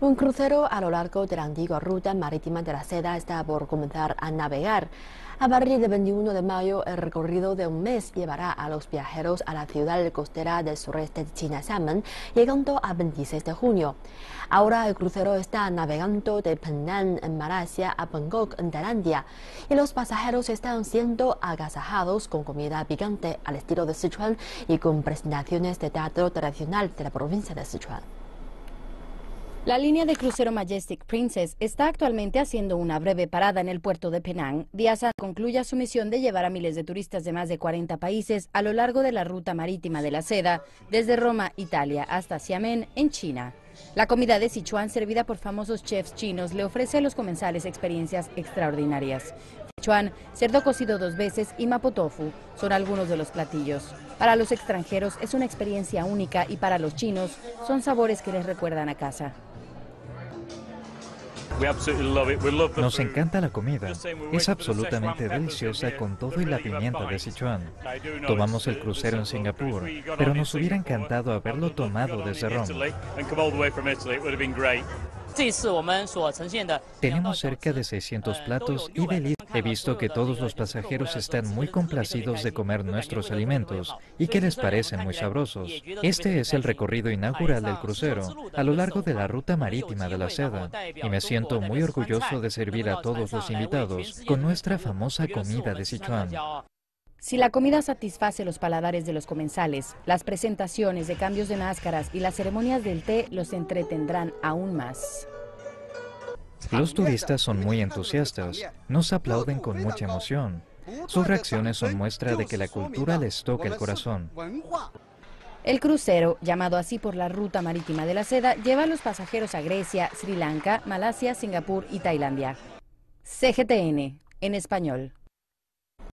Un crucero a lo largo de la antigua ruta marítima de la seda está por comenzar a navegar. A partir del 21 de mayo, el recorrido de un mes llevará a los viajeros a la ciudad costera del sureste de China, Xiamen, llegando a 26 de junio. Ahora el crucero está navegando de Penang, en Malasia, a Bangkok, en Tailandia, y los pasajeros están siendo agasajados con comida picante al estilo de Sichuan y con presentaciones de teatro tradicional de la provincia de Sichuan. La línea de crucero Majestic Princess está actualmente haciendo una breve parada en el puerto de Penang. Diasa concluye su misión de llevar a miles de turistas de más de 40 países a lo largo de la ruta marítima de la seda, desde Roma, Italia, hasta Xiamen, en China. La comida de Sichuan, servida por famosos chefs chinos, le ofrece a los comensales experiencias extraordinarias. Sichuan, cerdo cocido dos veces y mapo tofu son algunos de los platillos. Para los extranjeros es una experiencia única y para los chinos son sabores que les recuerdan a casa. Nos encanta la comida. Es absolutamente deliciosa con todo y la pimienta de Sichuan. Tomamos el crucero en Singapur, pero nos hubiera encantado haberlo tomado desde Roma. Tenemos cerca de 600 platos y delicias. He visto que todos los pasajeros están muy complacidos de comer nuestros alimentos y que les parecen muy sabrosos. Este es el recorrido inaugural del crucero a lo largo de la ruta marítima de la seda y me siento muy orgulloso de servir a todos los invitados con nuestra famosa comida de Sichuan. Si la comida satisface los paladares de los comensales, las presentaciones de cambios de máscaras y las ceremonias del té los entretendrán aún más. Los turistas son muy entusiastas, nos aplauden con mucha emoción. Sus reacciones son muestra de que la cultura les toca el corazón. El crucero, llamado así por la ruta marítima de la seda, lleva a los pasajeros a Grecia, Sri Lanka, Malasia, Singapur y Tailandia. CGTN, en español.